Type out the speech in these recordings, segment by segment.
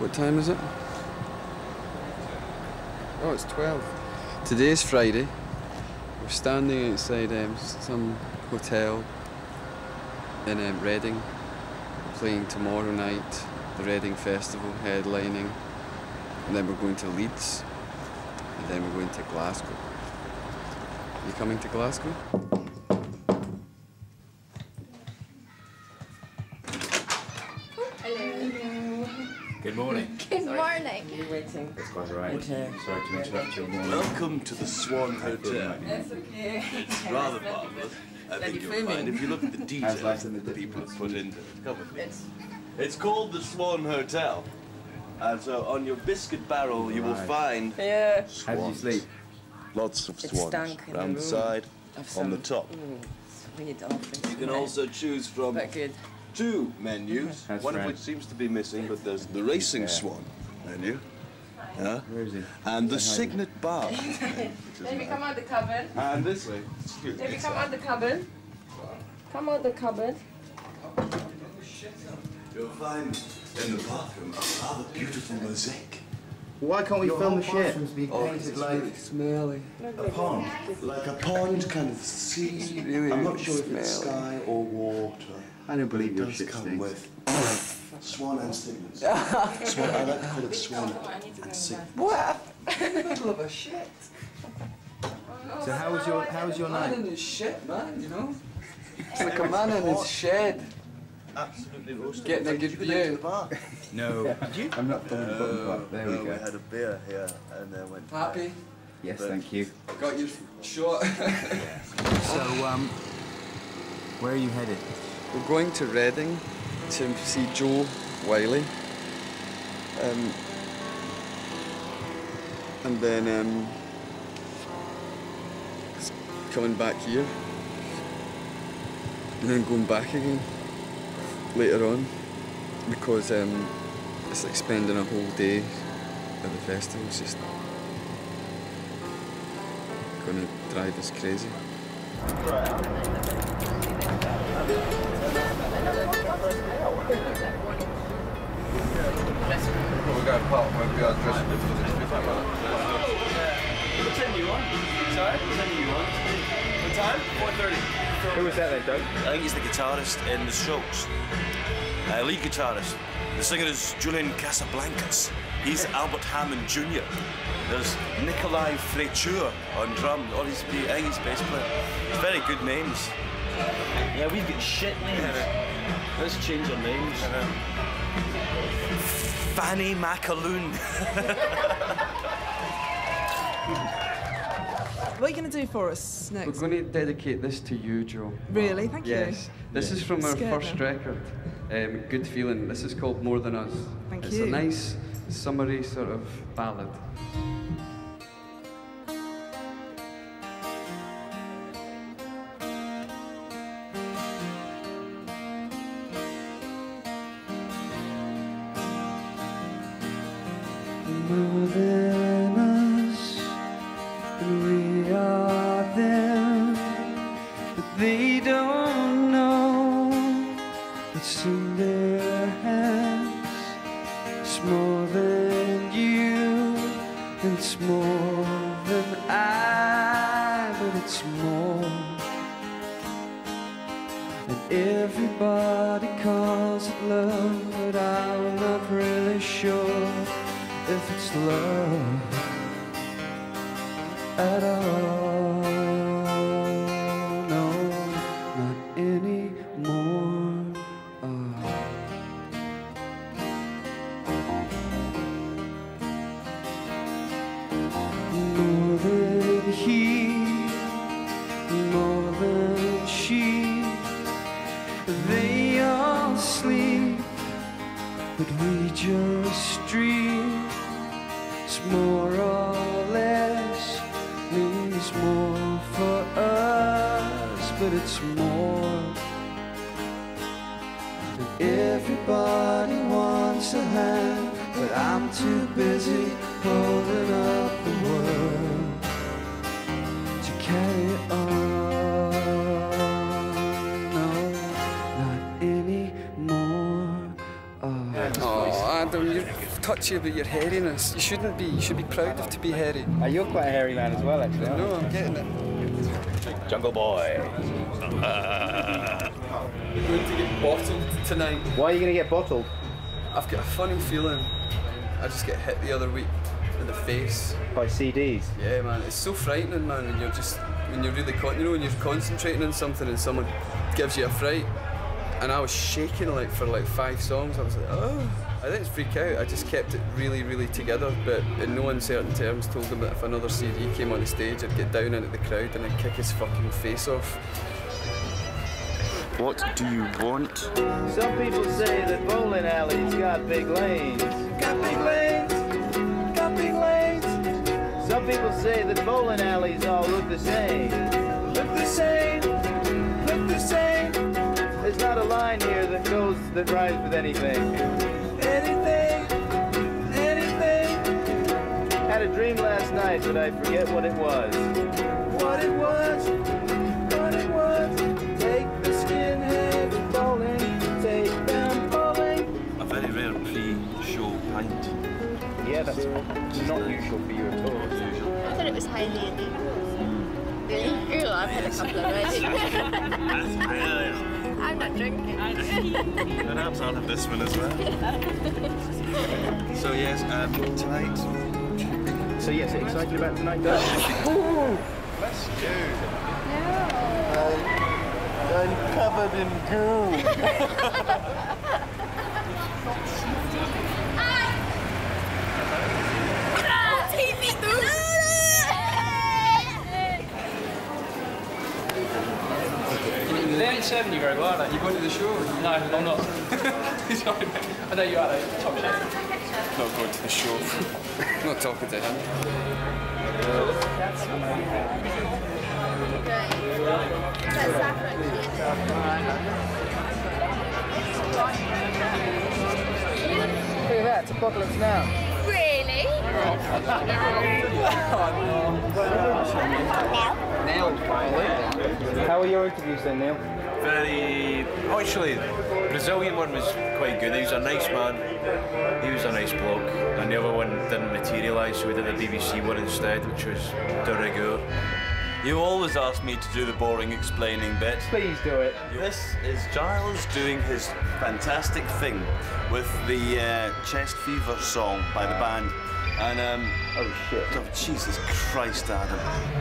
What time is it? Oh, it's 12. Today is Friday. We're standing outside um, some hotel in um, Reading, playing tomorrow night, the Reading Festival headlining, and then we're going to Leeds, and then we're going to Glasgow. Are You coming to Glasgow? Quite all right. Sorry to interrupt your morning. Welcome to the Swan Hotel. That's okay. It's rather marvellous. I think you you'll filming? find if you look at the details life that the the people have put into it. Come with me. It's It's called the Swan Hotel. And so on your biscuit barrel you will Right. find yeah. How did you sleep? lots of It swans stank in the around the side, Of on the top. Mm, sweet office. You can also choose from good. two menus, How's one of which seems to be missing, but there's the Racing Yeah. Swan menu. Yeah. Where is he? And the Behind. Cygnet Bar. which is Baby, nice. come out the cupboard. And this way. Excuse me. Come out the cupboard. Come out the cupboard. You'll find in the bathroom a rather beautiful mosaic. Why can't we film the ship? Oh, it's Really smelly. a pond. Like a pond kind of sea. Really, I'm not really sure if it's sky or water. I don't believe It your does ship come stinks. with swan and cygnets. swan, I like to call it swan and cygnet. What? In the middle of a shit. So how was your how was your Man night? in his shit, man, you know? It's like a man in his shed. Absolutely roasted. Getting a good you go down to view. the bar? No. Did you? I'm not filming the button Uh, part. There we no, go. We had a beer here and then went. Happy? Yes, thank you. Got your shot. So um, where are you headed? We're going to Reading to see Jo Whiley. Um, and then um, coming back here. And then going back again later on because um, it's like spending a whole day at the festival. It's just gonna drive us crazy. We got a pop, maybe I'll dress for this. What time you on? Sorry? What time you on? What time? 4.30. Who was that then, Doug? I think he's the guitarist in The Strokes. Uh, lead guitarist. The singer is Julian Casablancas. He's Albert Hammond Jr. There's Nikolai Fraiture on drum. All these, I think he's bass player. Very good names. Yeah, we've got shit names. Let's change our names. Fanny Macaloon. What are you going to do for us next? We're going to dedicate this to you, Jo. Really? Thank you. Yes. This is from our Scared first now. record, um, Good Feeling. This is called More Than Us. Thank it's you. It's a nice, summery sort of ballad. Everybody calls it love, but I'm not really sure if it's love at all. Everybody wants a hand, but I'm too busy holding up the world to carry on. No, not anymore. Oh. Oh, Adam, you're touchy about your hairiness. You shouldn't be. You should be proud of to be hairy. Uh, you're quite a hairy man as well, actually. No, I'm getting it. Jungle Boy. We're going to get bottled tonight. Why are you going to get bottled? I've got a funny feeling. I just get hit the other week in the face. By CDs. Yeah, man, it's so frightening, man. When you're just when you're really con- you know when you're concentrating on something and someone gives you a fright. And I was shaking like for like five songs. I was like, oh, I didn't freak out. I just kept it really, really together. But in no uncertain terms, told him that if another CD came on the stage, I'd get down into the crowd and I'd kick his fucking face off. What do you want? Some people say that bowling alleys got big lanes. Got big lanes. Got big lanes. Some people say that bowling alleys all look the same. Look the same. Look the same. There's not a line here that goes that rhymes with anything. Anything. Anything. Had a dream last night, but I forget what it was. Not usual for you at all. I thought it was highly illegal. Really? Ooh, I've had a couple already. I'm not drinking. Perhaps I'll have this one as well. so yes, um, tonight. So yes, excited about tonight, Doug? Bless you. I'm covered in goo. They ain't serving you very well, are they? You going to the show? No, I'm not. Sorry. I know you are, though. Top chef. Not going to the show. Not talking to him. Look at that, it's Apocalypse Now. Really? How were your interviews then, Neil? Very. Oh, actually, Brazilian one was quite good. He was a nice man. He was a nice bloke. And the other one didn't materialise, so we did a BBC one instead, which was de rigueur. You always ask me to do the boring explaining bit. Please do it. This is Giles doing his fantastic thing with the uh, Chest Fever song by the band. And, um, Oh shit. oh, Jesus Christ, Adam.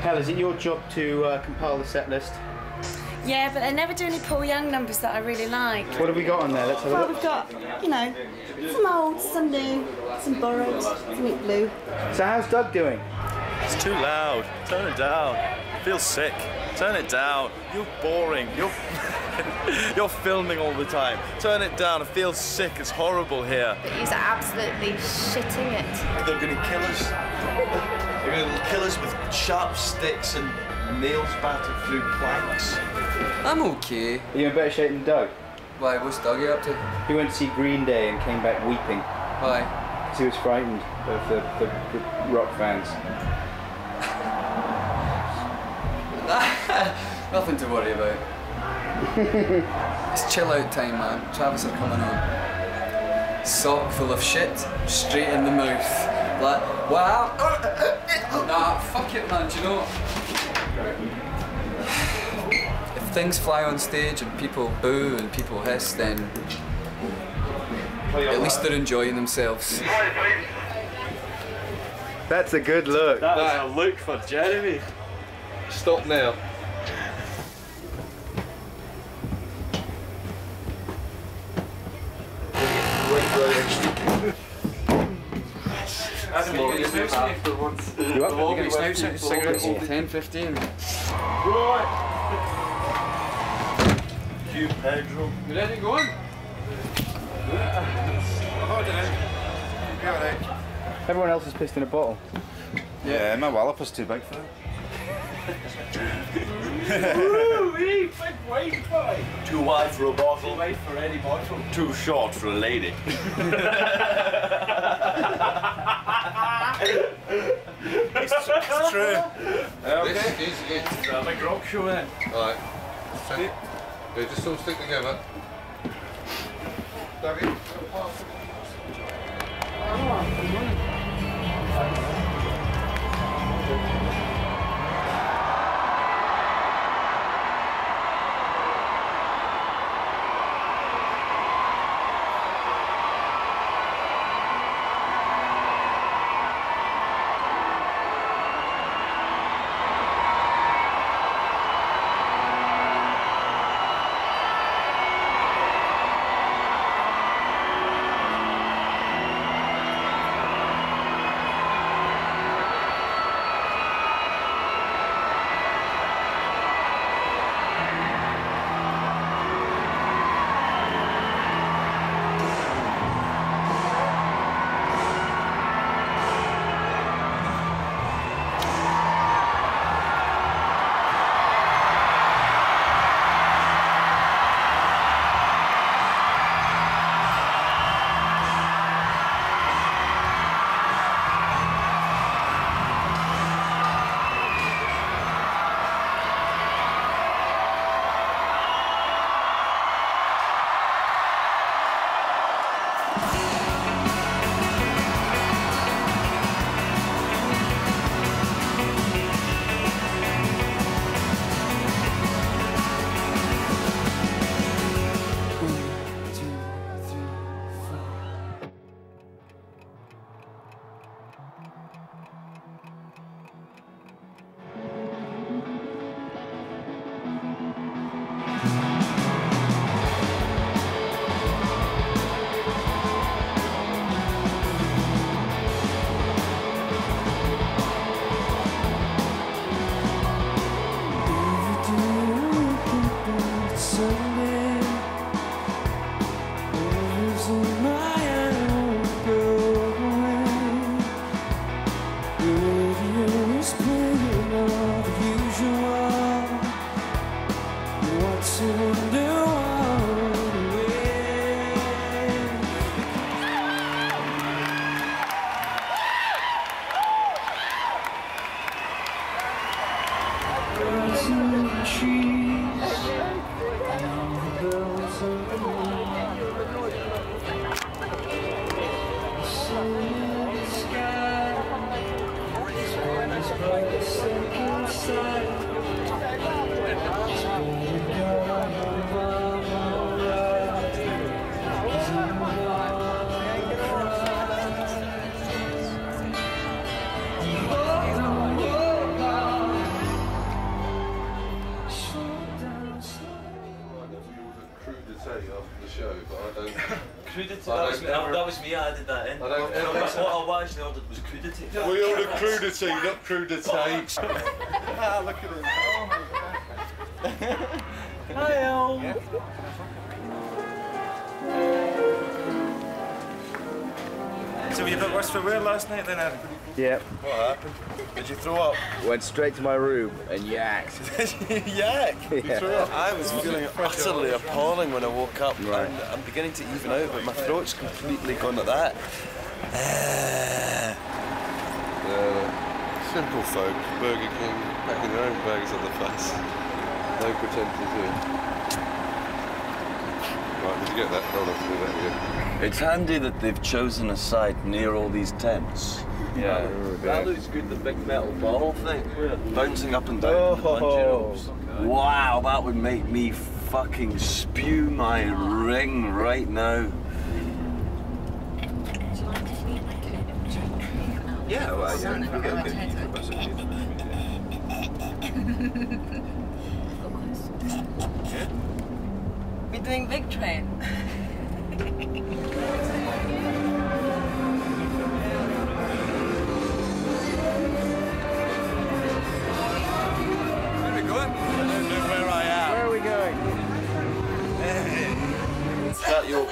Hell, is it your job to uh, compile the set list? Yeah, but they never do any Paul Young numbers that I really like. What have we got on there? Let's have a look. Well, we've got, you know, some old, some new, some borrowed, some blue. So how's Doug doing? It's too loud. Turn it down. Feel sick. Turn it down. You're boring. You're you're filming all the time. Turn it down. I feel sick. It's horrible here. But you're absolutely shitting it. They're gonna kill us. They're gonna kill us with sharp sticks and nails battered through planks. I'm okay. Are you in better shape than Doug? Why, what's Dougie up to? He went to see Green Day and came back weeping Why? because he was frightened of the, the, the rock fans. Nothing to worry about. it's chill out time, man. Travis are coming on. Sock full of shit, straight in the mouth. Like, wow. nah, fuck it, man. Do you know things fly on stage and people boo and people hiss, then at least they're enjoying themselves. That's a good look. That is a look for Jeremy. Stop now. Adam, you get your snooze in for once. You up? You get your snooze cigarettes. 10, 15. You Pedro. You ready to go on? Eh? Everyone else is pissed in a bottle. Yeah, my walloper's too big for it. Too wide for a bottle. Wait for any bottle. Too short for a lady. it's, it's true. Okay. Have a grog show then. Alright. They just all stick together. David? Was, me, that was me, I did that in. I don't No, ever- but what I actually ordered was crudity. We ordered crudity, not crudity. ah, look at him. Hi, Al. So were you a bit worse for wear last night then, Adam? Yep. What happened? Did you throw up? Went straight to my room and yacked. Yak! Yeah. threw up? I was feeling utterly appalling when I woke up, Right. and I'm beginning to even out, but my throat's completely gone like that. Yeah, simple folk, Burger King, packing their own bags at the place. No pretentious here. Right, did you get that? Don't have to do that again. It's handy that they've chosen a site near all these tents. Yeah. That looks good, the big metal ball thing. Bouncing up and down Oh. the bungees. Wow, that would make me fucking spew my ring right now. Yeah, well, yeah. We're doing big train.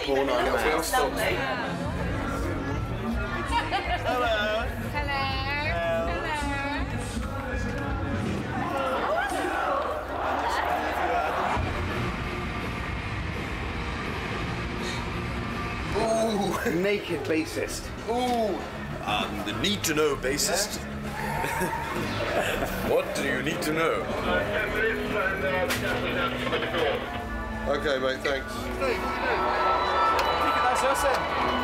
that your corner now? We'll stop. Hello. Hello. Naked bassist. Ooh, I'm the need to know bassist. what do you need to know? Okay, mate, thanks. That's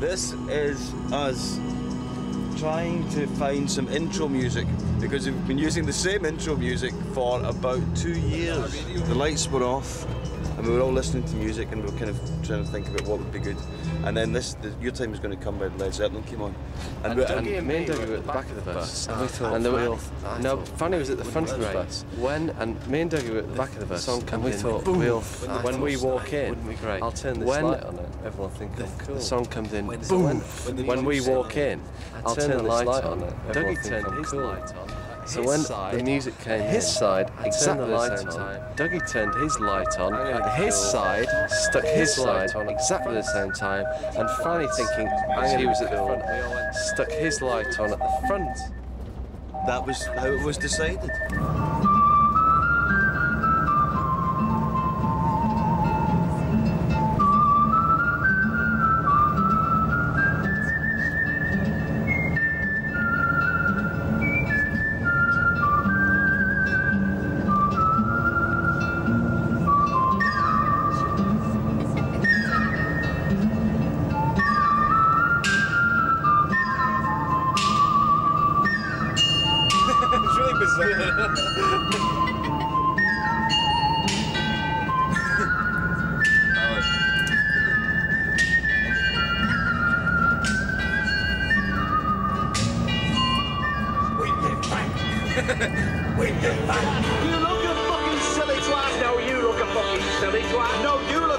This is us trying to find some intro music because we've been using the same intro music for about two years. The lights were off and we were all listening to music and we were kind of trying to think about what would be good. And then this, the, your time Is going to come by Led Zeppelin came on. And, we- and, me and Dougie were at the back of the bus, and we ah, thought, and the, no, Fanny was at the front of the bus. When and me and Dougie were at the back of the bus, and we thought, we'll when we walk in, wouldn't be great. I'll turn this when, light on it. Everyone think I'm cool. The song comes in, boom. When, we walk in, I'll turn the light on it. Dougie turned his light on. So when the music came his side, exactly the same time, Dougie turned his light on at his side, stuck his light on exactly the same time, and Fanny thinking as he was at the front, stuck his light on at the front. That was how it was decided. You look a fucking silly twat. No, you look a fucking silly twat. No, you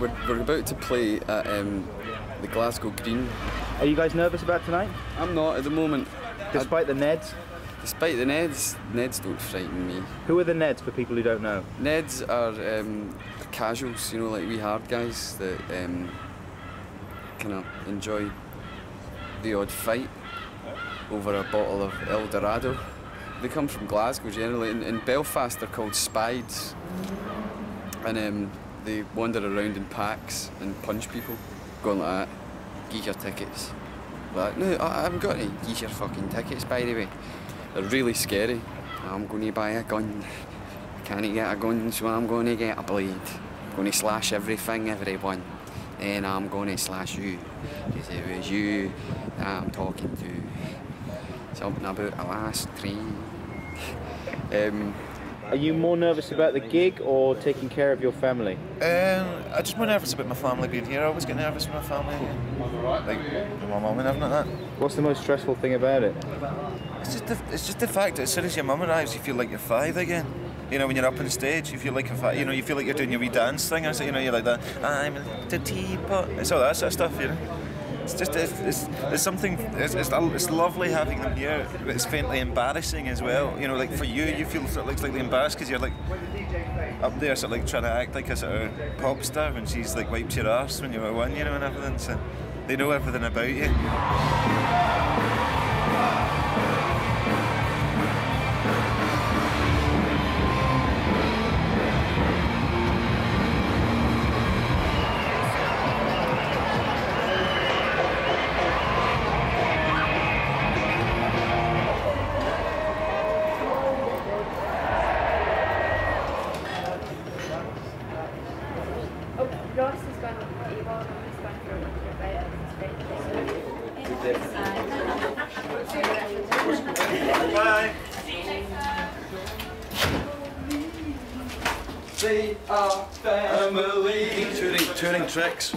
We're, we're about to play at um, the Glasgow Green. Are you guys nervous about tonight? I'm not at the moment. Despite the Neds? Despite the Neds, Neds don't frighten me. Who are the Neds for people who don't know? Neds are um, casuals, you know, like we hard guys that um, kind of enjoy the odd fight over a bottle of El Dorado. They come from Glasgow generally. In, in Belfast, they're called Spides, and um, they wander around in packs and punch people, going like that. Geek your tickets. Like, no, I haven't got any. Geek your fucking tickets, by the way. They're really scary. I'm going to buy a gun. I can't get a gun, so I'm going to get a blade. I'm going to slash everything, everyone. And I'm going to slash you. Because it was you that I'm talking to. Something about a last train. um, Are you more nervous about the gig or taking care of your family? Um, I just more nervous about my family being here. I always get nervous with my family. Like my mum and everything like that. What's the most stressful thing about it? It's just the, it's just the fact that as soon as your mum arrives, you feel like you're five again. You know, when you're up on stage, you feel like you're five. You know, you feel like you're doing your wee dance thing. Or you know, you're like that. I'm the teapot. It's all that sort of stuff. You know. It's just it's, it's, it's something. It's, it's, it's lovely having them here, but it's faintly embarrassing as well. You know, like for you, you feel sort of like slightly embarrassed because you're like up there, sort of like trying to act like a sort of pop star when she's like wiped your arse when you were one, you know, and everything. So they know everything about you. Tricks.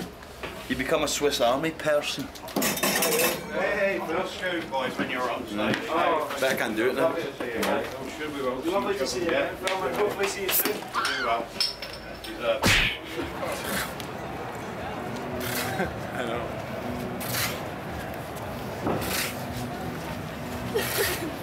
You become a Swiss Army person. Hey, for us schoolboys when you're on stage. Oh. But I can't do it now. Lovely to see you. I'm sure we will. Lovely to see you. Yeah. Oh, Phil, and hopefully see you soon. Do well. I know.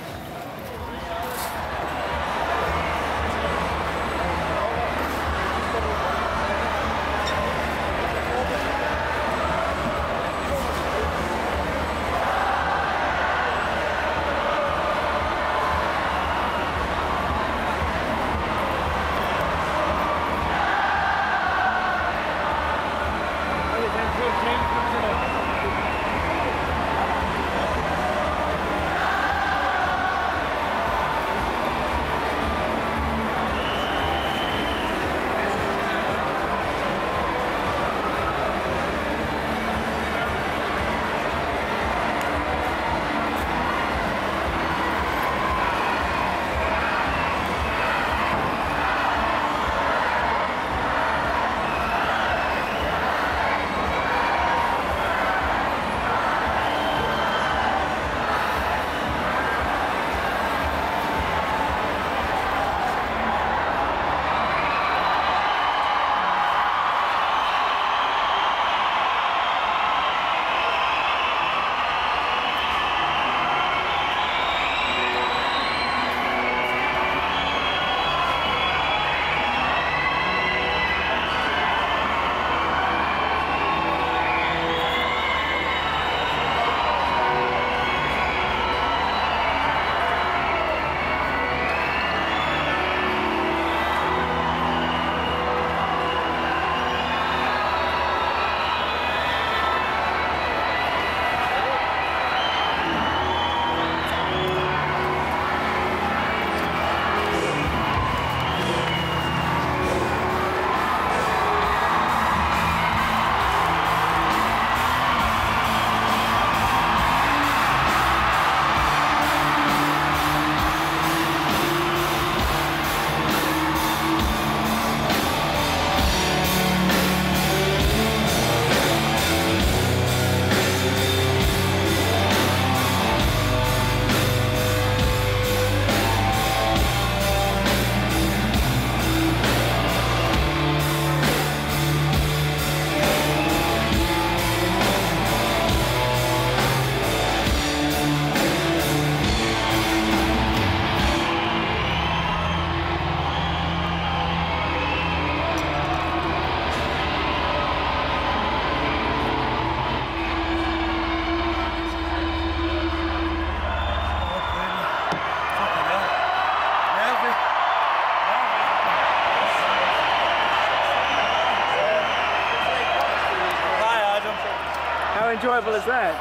was that?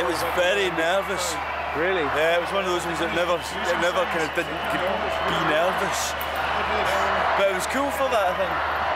It was very nervous. Really? Yeah, it was one of those ones that never, it never kind of didn't be nervous. But it was cool for that, I think.